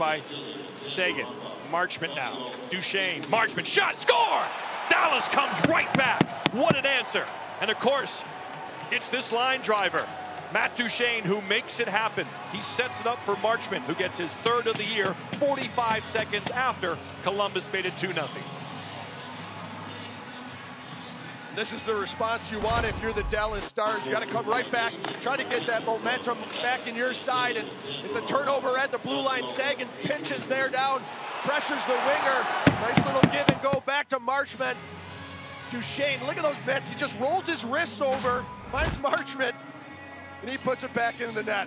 by Seguin. Marchment now. Duchene. Marchment. Shot. Score! Dallas comes right back. What an answer. And of course, it's this line driver, Matt Duchene, who makes it happen. He sets it up for Marchment, who gets his third of the year 45 seconds after Columbus made it 2 0. This is the response you want if you're the Dallas Stars. You got to come right back, try to get that momentum back in your side, and it's a turnover at the blue line. Seguin pinches there down, pressures the winger. Nice little give and go back to Marchment. Duchene, look at those mitts. He just rolls his wrists over, finds Marchment, and he puts it back in the net.